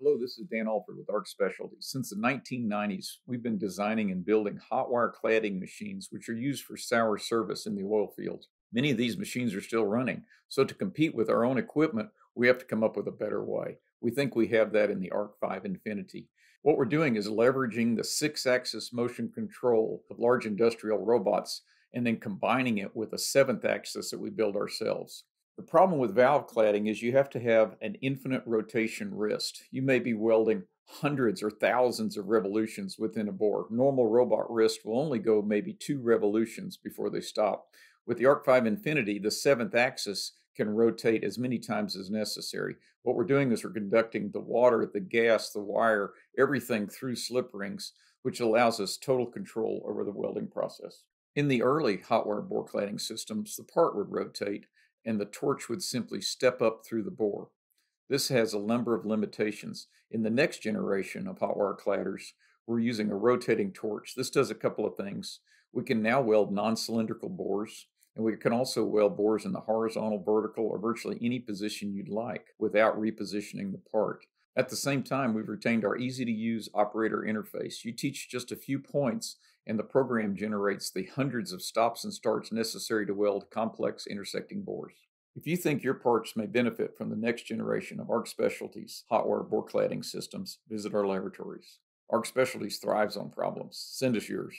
Hello, this is Dan Alford with ARC Specialties. Since the 1990s, we've been designing and building hot wire cladding machines which are used for sour service in the oil fields. Many of these machines are still running, so to compete with our own equipment, we have to come up with a better way. We think we have that in the ARC 5 Infinity. What we're doing is leveraging the six axis motion control of large industrial robots and then combining it with a seventh axis that we build ourselves. The problem with valve cladding is you have to have an infinite rotation wrist. You may be welding hundreds or thousands of revolutions within a bore. Normal robot wrist will only go maybe two revolutions before they stop. With the Arc 5 Infinity, the seventh axis can rotate as many times as necessary. What we're doing is we're conducting the water, the gas, the wire, everything through slip rings, which allows us total control over the welding process. In the early hot wire bore cladding systems, the part would rotate, and the torch would simply step up through the bore. This has a number of limitations. In the next generation of hot wire cladders, we're using a rotating torch. This does a couple of things. We can now weld non-cylindrical bores, and we can also weld bores in the horizontal, vertical, or virtually any position you'd like without repositioning the part. At the same time, we've retained our easy to use operator interface. You teach just a few points and the program generates the hundreds of stops and starts necessary to weld complex intersecting bores. If you think your parts may benefit from the next generation of ARC Specialties hot wire bore cladding systems, visit our laboratories. ARC Specialties thrives on problems. Send us yours.